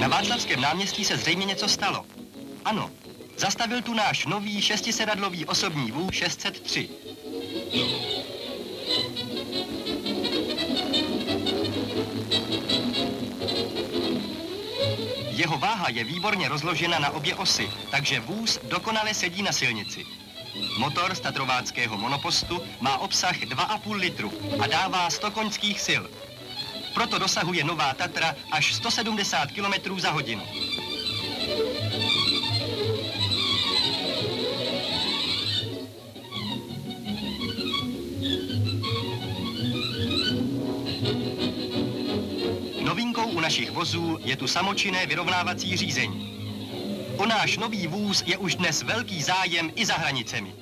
Na Václavském náměstí se zřejmě něco stalo. Ano, zastavil tu náš nový šestisedadlový osobní vůz 603. Jeho váha je výborně rozložena na obě osy, takže vůz dokonale sedí na silnici. Motor z tatrováckého monopostu má obsah 2,5 litru a dává 100 koňských sil. Proto dosahuje nová Tatra až 170 km za hodinu. Novinkou u našich vozů je tu samočinné vyrovnávací řízení. O náš nový vůz je už dnes velký zájem i za hranicemi.